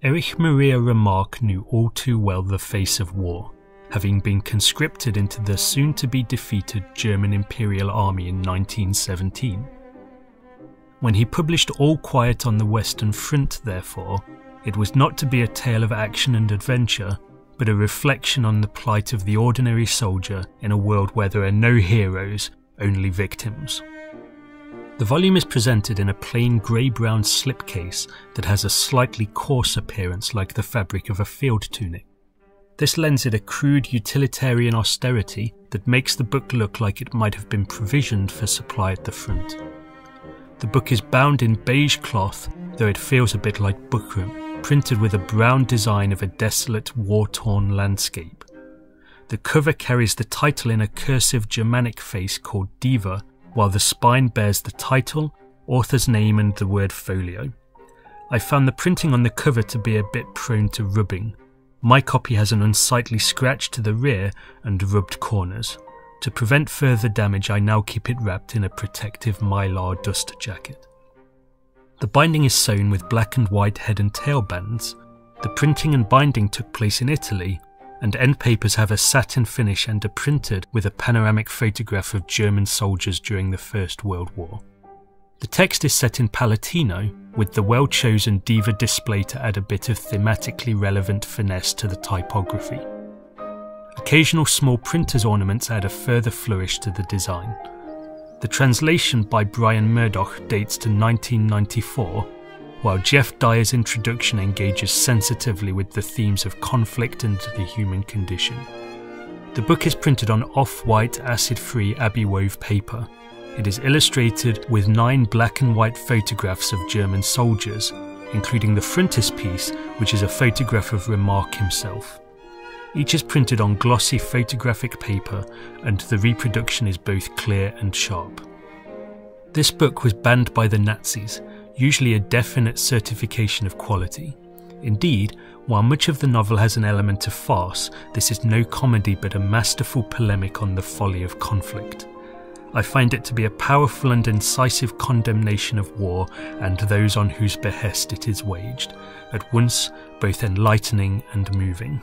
Erich Maria Remarque knew all too well the face of war, having been conscripted into the soon to be defeated German Imperial Army in 1917. When he published All Quiet on the Western Front, therefore, it was not to be a tale of action and adventure, but a reflection on the plight of the ordinary soldier in a world where there are no heroes, only victims. The volume is presented in a plain grey brown slipcase that has a slightly coarse appearance like the fabric of a field tunic. This lends it a crude utilitarian austerity that makes the book look like it might have been provisioned for supply at the front. The book is bound in beige cloth, though it feels a bit like buckram, printed with a brown design of a desolate, war torn landscape. The cover carries the title in a cursive Germanic face called Diva while the spine bears the title, author's name, and the word folio. I found the printing on the cover to be a bit prone to rubbing. My copy has an unsightly scratch to the rear and rubbed corners. To prevent further damage, I now keep it wrapped in a protective mylar dust jacket. The binding is sewn with black and white head and tail bands. The printing and binding took place in Italy, and end papers have a satin finish and are printed with a panoramic photograph of German soldiers during the First World War. The text is set in Palatino, with the well chosen diva display to add a bit of thematically relevant finesse to the typography. Occasional small printer's ornaments add a further flourish to the design. The translation by Brian Murdoch dates to 1994 while Geoff Dyer's introduction engages sensitively with the themes of conflict and the human condition. The book is printed on off white, acid free Abbey Wove paper. It is illustrated with nine black and white photographs of German soldiers, including the frontispiece, which is a photograph of Remarque himself. Each is printed on glossy photographic paper, and the reproduction is both clear and sharp. This book was banned by the Nazis, usually a definite certification of quality. Indeed, while much of the novel has an element of farce, this is no comedy but a masterful polemic on the folly of conflict. I find it to be a powerful and incisive condemnation of war and those on whose behest it is waged, at once both enlightening and moving.